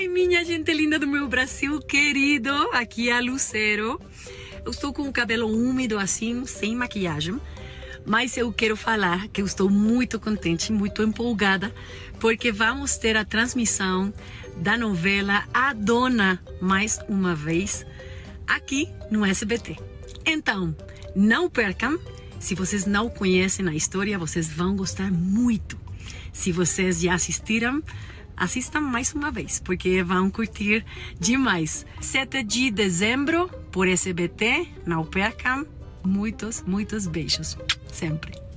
Ai, minha gente linda do meu Brasil querido, aqui é a Lucero. Eu estou com o cabelo úmido assim, sem maquiagem, mas eu quero falar que eu estou muito contente, muito empolgada, porque vamos ter a transmissão da novela A Dona mais uma vez aqui no SBT. Então, não percam. Se vocês não conhecem a história, vocês vão gostar muito. Se vocês já assistiram, assistam mais uma vez, porque vão curtir demais. 7 de dezembro, por SBT, não percam. Muitos, muitos beijos. Sempre.